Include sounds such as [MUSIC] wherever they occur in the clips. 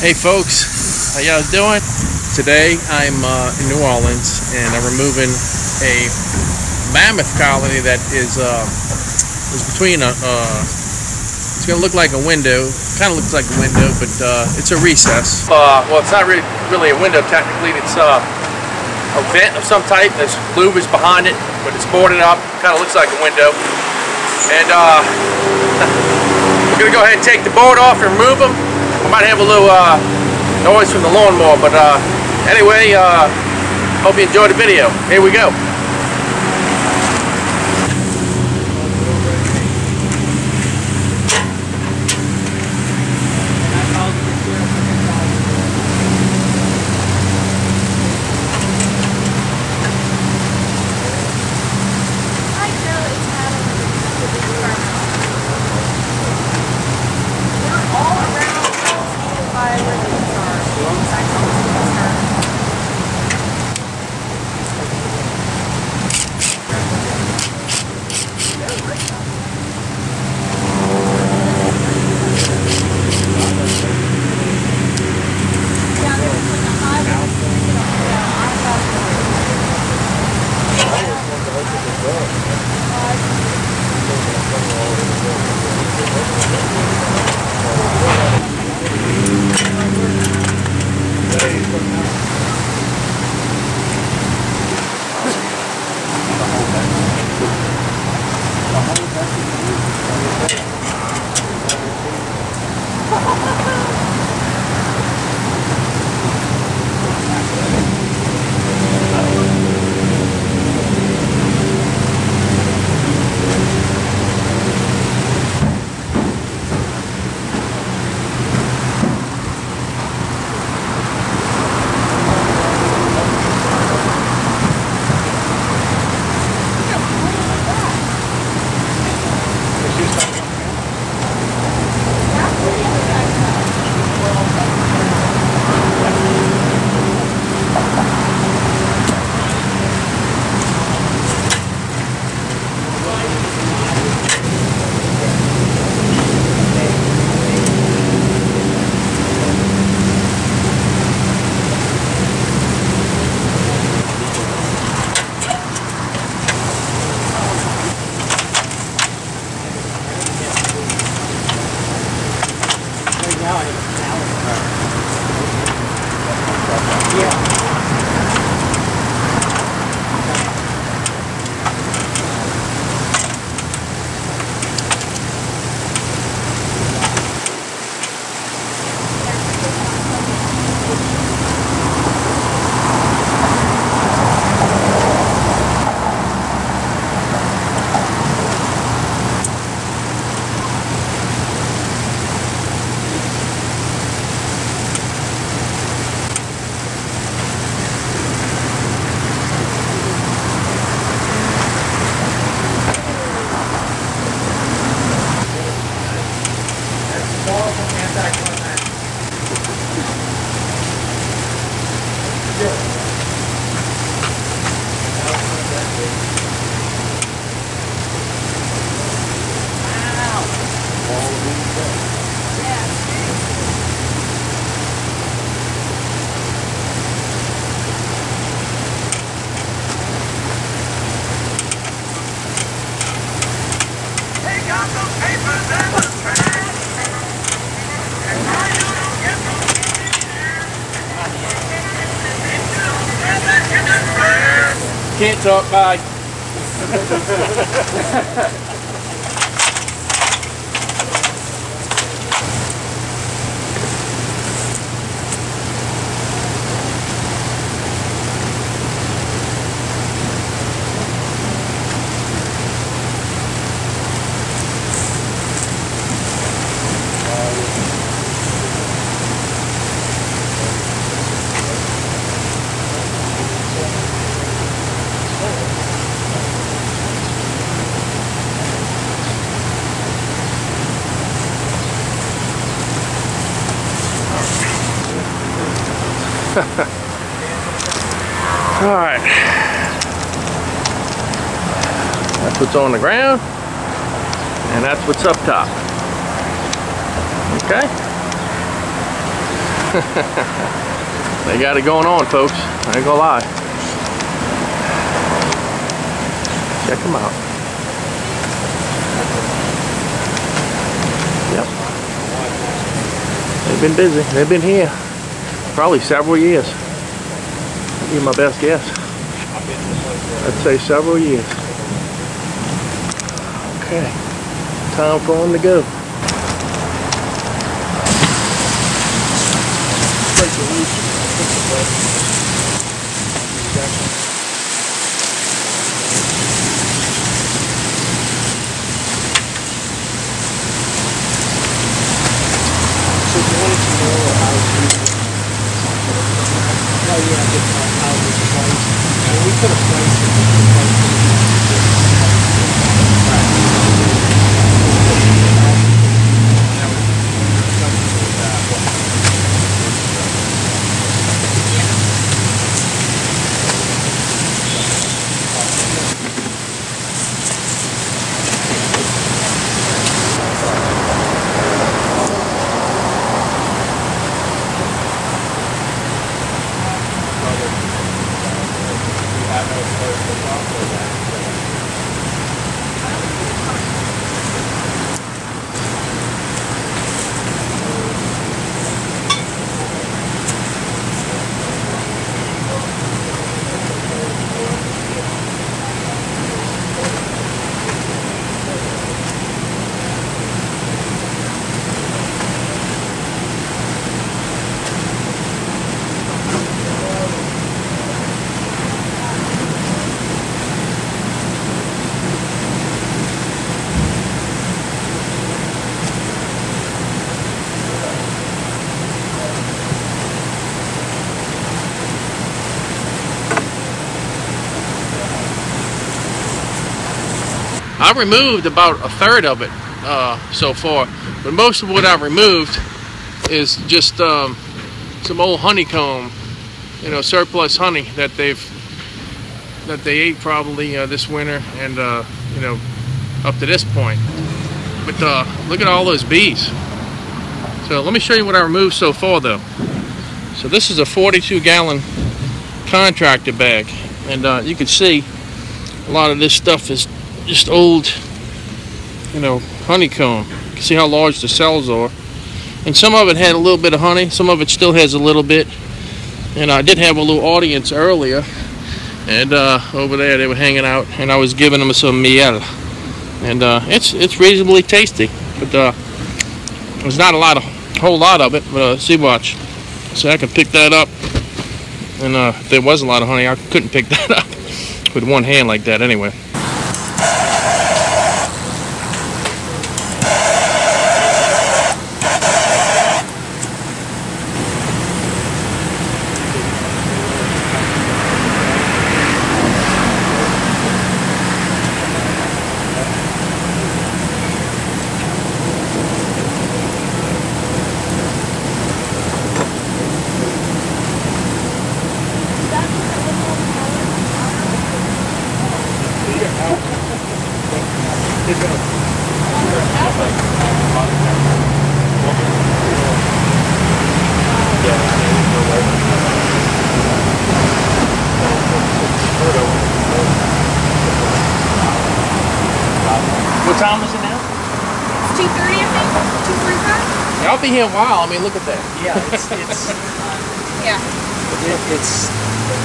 Hey folks, how y'all doing? Today I'm uh, in New Orleans and I'm removing a mammoth colony that is uh, is between a. Uh, it's gonna look like a window. Kind of looks like a window, but uh, it's a recess. Uh, well, it's not really really a window technically. It's uh, a vent of some type. There's louvers behind it, but it's boarded up. Kind of looks like a window. And [LAUGHS] we're gonna go ahead and take the board off and remove them. Might have a little uh, noise from the lawnmower, but uh, anyway, uh, hope you enjoyed the video. Here we go. Talk. Bye. [LAUGHS] [LAUGHS] All right. That's what's on the ground, and that's what's up top. Okay? [LAUGHS] they got it going on, folks. I ain't gonna lie. Check them out. Yep. They've been busy. They've been here probably several years. That'd be my best guess. I'd say several years. Okay. Time for them to go. So you wanted to know how to, oh yeah, different how it was priced. And we could have priced it I removed about a third of it uh, so far, but most of what I removed is just um, some old honeycomb, you know, surplus honey that they've that they ate probably uh, this winter and uh, you know up to this point. But uh, look at all those bees. So let me show you what I removed so far, though. So this is a 42 gallon contractor bag, and uh, you can see a lot of this stuff is just old, you know, honeycomb. You can see how large the cells are. And some of it had a little bit of honey, some of it still has a little bit. And I did have a little audience earlier, and uh, over there they were hanging out, and I was giving them some miel. And uh, it's it's reasonably tasty, but uh, there's not a lot of whole lot of it. But uh, see, watch. So I can pick that up, and uh, if there was a lot of honey, I couldn't pick [LAUGHS] that up with one hand like that anyway. Time is it now? Two thirty, I think. Two forty-five. Yeah, I'll be here a while. I mean, look at that. Yeah, it's, it's, [LAUGHS] Yeah. it- it's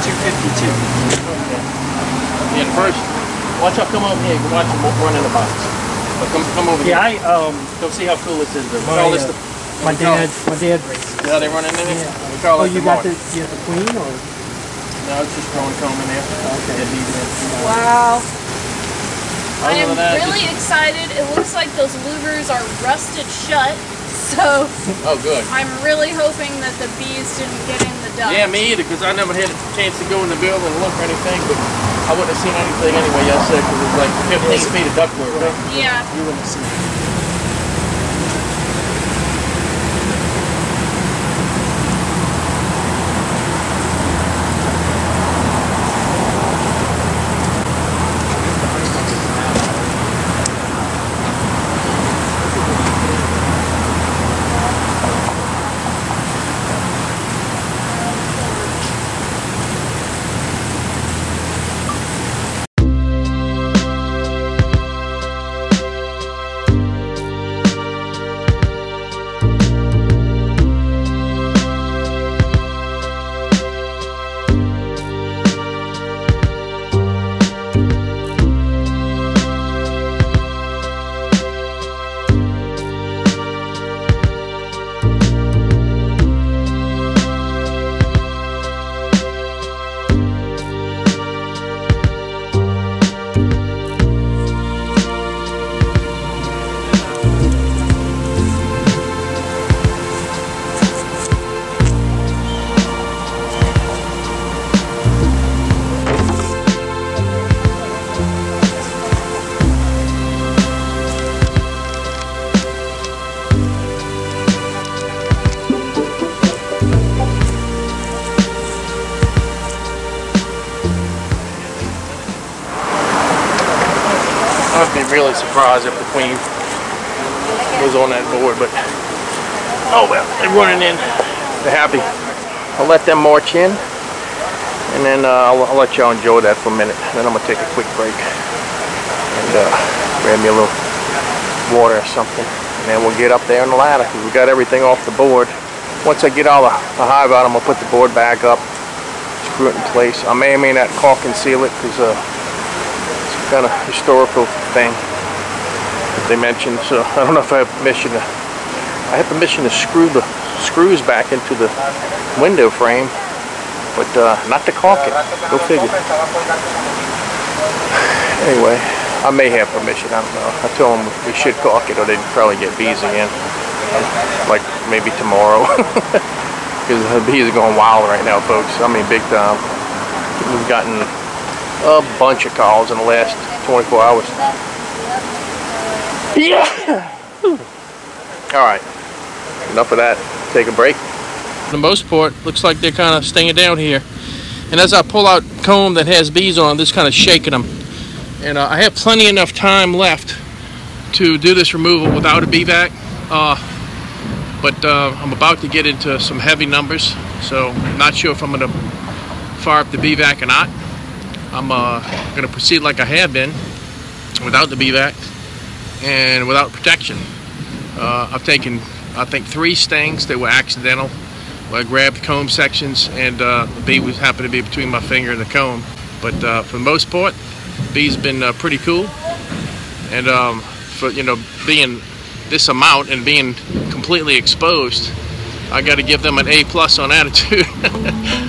two fifty-two. Okay. Yeah, first, watch out. Come over here. Watch them run in the box. But come, come over Yeah, here. I, um, Come see how cool this is. We My, call this the. my dad, my dad races. Yeah, they run in there. Yeah. We call Oh, you the got the, you got the queen or? No, it's just throwing comb in there. Okay. Yeah, these in. Wow. I am that, really excited. It looks like those louvers are rusted shut. So oh, good. I'm really hoping that the bees didn't get in the dust. Yeah, me either, because I never had a chance to go in the building and look or anything, but I wouldn't have seen anything anyway yesterday because it was like 15 feet of ductwork. Right? Yeah. You wouldn't see. really surprised if the queen was on that board, but oh well, they're running in. They're happy. I'll let them march in, and then uh, I'll, I'll, let y'all enjoy that for a minute. Then I'm gonna take a quick break and uh, grab me a little water or something, and then we'll get up there on the ladder because we got everything off the board. Once I get all the, the hive out, I'm gonna put the board back up, screw it in place. I may or may not caulk and seal it because uh, it's kind of historical thing they mentioned. So I don't know if I have permission to. I have permission to screw the screws back into the window frame, but uh, not to caulk it. Go figure. Anyway, I may have permission. I don't know. I told them we should caulk it, or they'd probably get bees again. Like maybe tomorrow. [LAUGHS] Because the bees are going wild right now, folks. I mean, big time. We've gotten a bunch of calls in the last 24 hours. Yeah. All right. Enough of that. Take a break. For the most part, looks like they're kind of staying down here. And as I pull out comb that has bees on, this kind of shaking them. And uh, I have plenty enough time left to do this removal without a bee vac. Uh, but uh, I'm about to get into some heavy numbers, so I'm not sure if I'm going to fire up the bee vac or not. I'm uh, going to proceed like I have been without the bee vac and without protection. Uh, I've taken, I think, three stings that were accidental. I grabbed the comb sections and uh, the bee was happened to be between my finger and the comb. But uh, for the most part, bees been uh, pretty cool. And um, for you know being this amount and being completely exposed, I got to give them an A plus on attitude. [LAUGHS]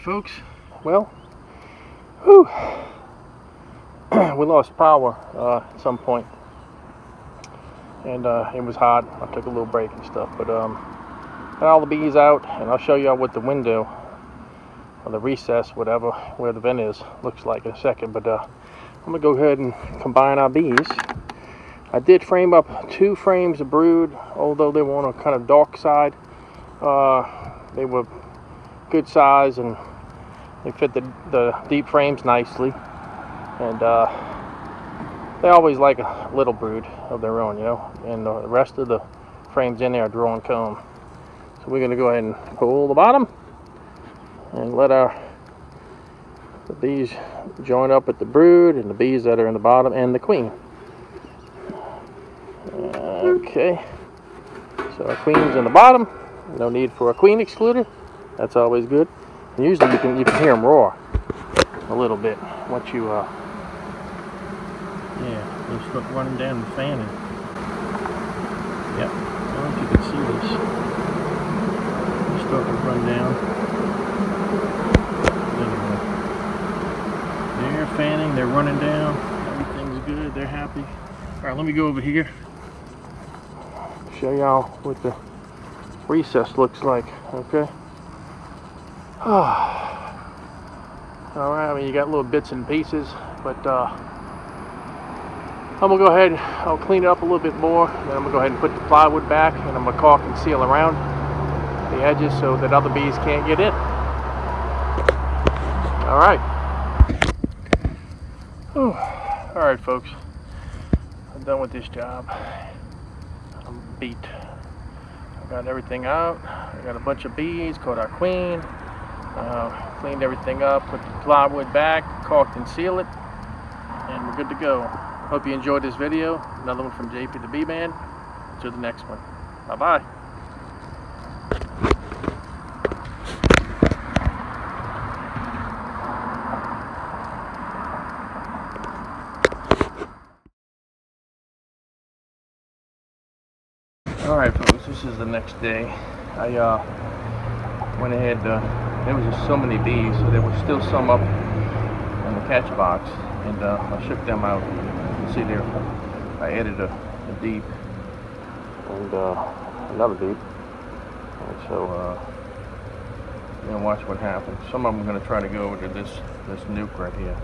right, folks. Well, whew, [CLEARS THROAT] we lost power uh, at some point, and uh, it was hot. I took a little break and stuff, but um, got all the bees out, and I'll show you all with the window. or the recess, whatever, where the vent is, looks like in a second. But uh, I'm gonna go ahead and combine our bees. I did frame up two frames of brood, although they were on a kind of dark side. Uh, they were good size and they fit the, the deep frames nicely. And uh, they always like a little brood of their own, you know. And the rest of the frames in there are drawn comb. So we're gonna go ahead and pull the bottom and let our the bees join up with the brood and the bees that are in the bottom and the queen. Okay, so our queen's in the bottom. No need for a queen excluder. That's always good. And usually you can you can hear them roar a little bit once you uh yeah they start running down the fanning. Yep, I don't know if you can see this. They start to run down. Anyway, they're fanning. They're running down. Everything's good. They're happy. All right, let me go over here. Show y'all what the recess looks like. Okay. [SIGHS] All right. I mean, you got little bits and pieces, but uh, I'm gonna go ahead. I'll clean it up a little bit more. Then I'm gonna go ahead and put the plywood back, and I'm gonna caulk and seal around the edges so that other bees can't get in. All right. Whew. All right, folks. I'm done with this job. I'm beat. I got everything out. I got a bunch of bees, caught our queen, uh, cleaned everything up, put the plywood back, caulked and sealed it, and we're good to go. Hope you enjoyed this video. Another one from JP the Bee Man. To the next one. Bye bye. Alright folks, this is the next day. I uh, went ahead, uh, there was just so many bees, so there were still some up in the catch box, and uh, I shook them out. You can see there, I added a, a deep and uh, another deep. And so, uh, you're gonna watch what happens. Some of them are gonna try to go over to this, this nuc right here.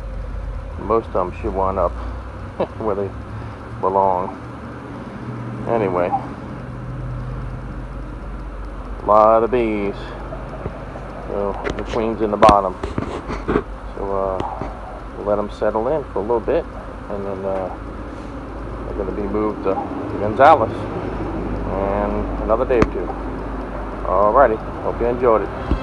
Most of them should wind up [LAUGHS] where they belong. Anyway, a lot of bees. So the queen's in the bottom. So uh, we'll let them settle in for a little bit, and then uh, they're going to be moved to Gonzales, and another day or two. Alrighty, hope you enjoyed it.